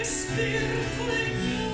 Espírito em mim.